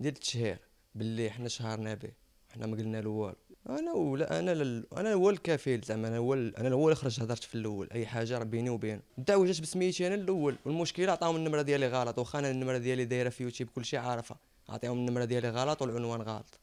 ديال التشهير باللي حنا شهرنا به حنا ما قلنا له والو. أنا ولا أنا لل... أنا هو الكفيل زعما أنا هو أنا هو اللي خرج هضرت في الأول أي حاجة راه بيني وبينه. الدعوه جات بسميتي أنا الأول والمشكلة عطاهم النمرة ديالي غلط واخا أنا النمرة ديالي دايرة في يوتيوب كلشي عارفها عطيهم النمرة ديالي غلط والعنوان غلط.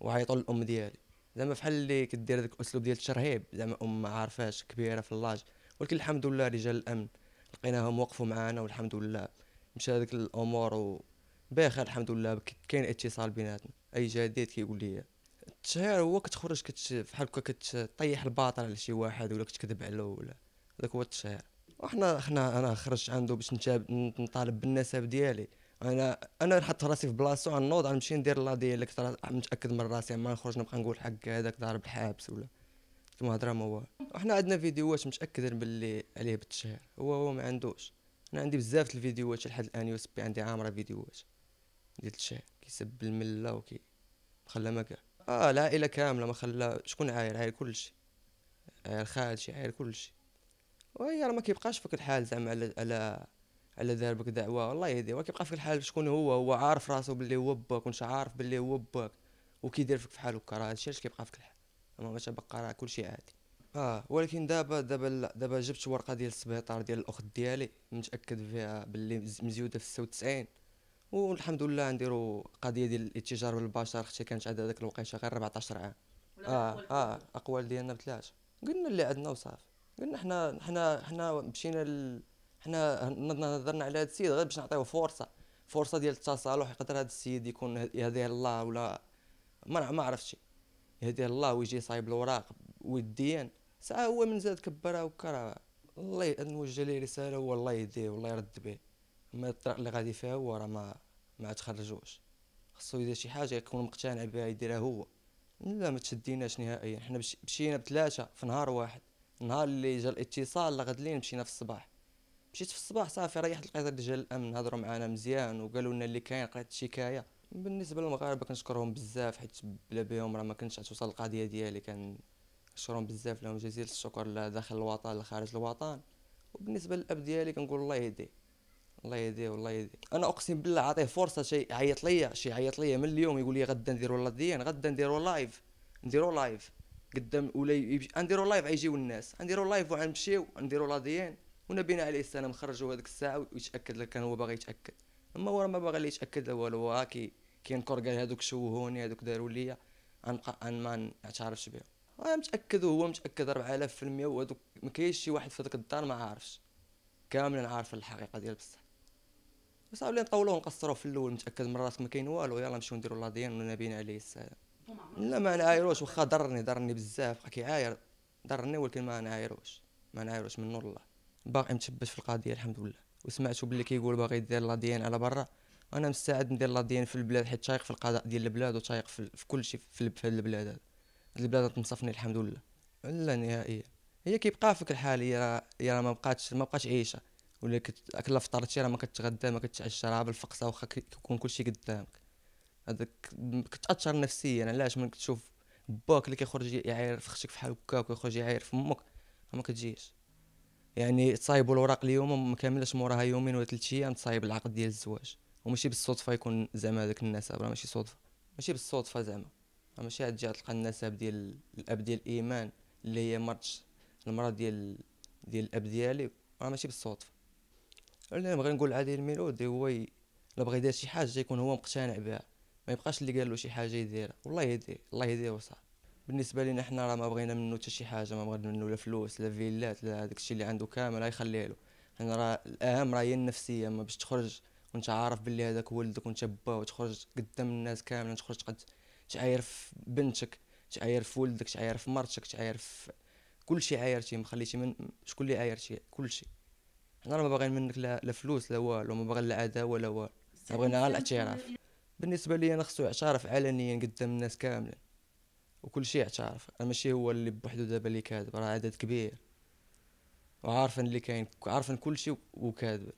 وعيطوا للأم ديالي. زعما بحال اللي كدير هذاك الأسلوب ديال الترهيب زعما أم ما عارفاش كبيرة في اللاج. ولكن الحمد لله رجال الأمن لقيناهم وقفوا معنا والحمد لله. مشى هذيك الأمور و بخير الحمد لله. كاين اتصال بيناتنا. أي جديد كيقول لي التشهير هو كتخرج كتش بحال هكا كتطيح الباطل على شي واحد ولا كتكذب عليه ولا؟ هذاك هو التشهير وحنا حنا أنا خرجت عنده باش نطالب بالنسب ديالي. أنا أنا نحط راسي في بلاصتو غنوض غنمشي ندير لا ديالك متأكد من راسي. ما نخرج نبقى نقول حق هذاك ضارب الحابس ولا؟ كما هضرة ما هو. وحنا عندنا فيديوهات متأكدين باللي عليه بالتشهير هو هو ما عندوش. أنا عندي بزاف الفيديوهات لحد الآن USB عندي عامرة فيديوهات. ديال التشهير كيسب المله وكي خلى ما قال آه العائله كاملة ما خلى شكون عاير؟ عاير كلشي عاير خالتي عاير كلشي وهي راه ما كيبقاش فيك الحال زعما على على على دار بك دعوة. والله يهديه ما كيبقى فيك الحال شكون هو. هو عارف راسو باللي هو باك وانت عارف باللي هو باك وكيدير فيك فحال هكا راه هادشي علاش كيبقى فيك الحال؟ أما ما تبقى راه كلشي عادي. آه ولكن دابا دابا لا دابا جبت ورقة ديال السبيطار ديال الأخت ديالي متأكد فيها باللي مز- مزيودة في 96 والحمد لله نديرو قضية ديال الاتجار بالبشر أختي كانت عندها داك الوقيته غير 14 عام آه آه أقوال ديالنا بثلاثه قلنا اللي عندنا وصافي. قلنا حنا حنا حنا مشينا ل... حنا نظرنا على هذا السيد غير باش نعطيوه فرصة. فرصة ديال التصالح يقدر هذا السيد يكون يهديه الله ولا ما ما عرفتش. يهديه الله ويجي صايب الوراق ويدين ساعة هو من زاد كبرها وكرا الله ي- نوجه ليه رسالة والله يهديه والله يرد به اما الطريق اللي غادي فيها هو راه ما ما تخرجوش خصو يدير شي حاجة يكون مقتنع بها يديرها هو. لا ما تشديناش نهائيا. حنا مش- مشينا بثلاثه في نهار واحد. النهار اللي جا الاتصال لغدلين مشينا في الصباح. مشيت في الصباح صافي ريحت لقيت رجال الأمن هضروا معنا مزيان وقالوا لنا اللي كاين قريت الشكايه بالنسبة للمغاربة كنشكرهم بزاف حيت بلا بهم راه ما كنتش غتوصل القضية ديالي كان كنشكرهم بزاف لهم جزيل الشكر داخل الوطن لا خارج الوطن. وبالنسبة للأب ديالي كنقول الله يهديه. الله يهديه والله يهديه. أنا أقسم بالله عطيه فرصة شي عيط ليا شي عيط ليا من اليوم يقول لي غدا نديرو l'ADN غدا نديرو live نديرو live قدام ولا نديرو live غيجيو الناس. نديرو live وغنمشيو نديرو l'ADN. ونبينا عليه السلام نخرجوا هذيك الساعة ويتأكد لك كان هو باغي يتأكد. أما هو ما باغي يتأكد لا والو هو كي كينكر قال هذوك شوهوني هذوك داروا ليا. غنبقى ما نعترفش بهم. أنا متأكد وهو متأكد 4000 في المية وهذوك ما كاينش شي واحد في هذيك الدار ما عارفش. كاملين عارف الحقيقة ديال بصح. بس اللي نطولوه ونقصروه في الأول متأكد من راسك ما كاين والو يلا نمشيو نديرو لا ديان ونبينا عليه السلام لا ما نعايروش واخا ضرني ضرني بزاف بقى كيعاير ضرني ولكن ما نعايروش. ما نعايروش منو الله. باقي مثبت في القضية الحمد لله. وسمعتو باللي كيقول باغي يدير l'ADN على برا. أنا مستعد ندير l'ADN في البلاد حيت تايق في القضاء ديال البلاد وتايق في, في كل شيء في, في البلاد هذا. هاد البلاد تنصفني الحمد لله. لا نهائيا. هي كيبقى فيك الحال هي هي ما بقاتش ما بقاتش عيشه ولا كتاكل فطرتي راه ما كتغدى ما كتعشى راه بالفقصه واخا كي- كيكون كلشي قدامك. هذاك كتأثر نفسيا. علاش؟ من كتشوف باك اللي كيخرج يعاير في أختك فحال هكاك ويخرج يعاير في أمك ما كتجيش. يعني تصايبوا الوراق اليوم ما كاملش موراها يومين ولا ثلاث أيام تصايب العقد ديال الزواج. وماشي بالصدفة يكون زعما هذاك النسب راه ماشي صدفة. ماشي بالصدفة زعما. ماشي عاد تجي تلقى النسب ديال الأب ديال الإيمان اللي هي مرت المراه ديال ديال الأب ديالي راه ماشي بالصدفة. اللي نبغي نقول عادل الميلودي هو الا بغى يدير شي حاجة يكون هو مقتنع بها. ما يبقاش اللي قال له شي حاجة يديرها. والله يهديه الله يهديه وصافي. بالنسبة لينا حنا راه ما بغينا منه حتى شي حاجة ما بغينا منه لا فلوس لا فيلات لا داك الشيء اللي عنده كامل يخليه له. حنا راه الأهم راه هي النفسية. ما باش تخرج وأنت عارف باللي هذاك ولدك وأنت با وتخرج قدام الناس كامله تخرج تقد تعاير في بنتك تعاير في ولدك تعاير في مرتك تعاير في كلشي عايرتي ما خليتي من شكون اللي عايرتي كلشي حنا راه ما باغيين منك لا, لا فلوس لا والو ما باغيين لا عداوه لا والو. بغينا غير الاعتراف. بالنسبة لي أنا خصو يعترف علنيا قدام الناس كاملين. وكل شيء يعترف راه ماشي هو اللي بوحدو دابا اللي كاذب راه عدد كبير. وعارفين اللي كاين عارفين كل شيء وكاذب.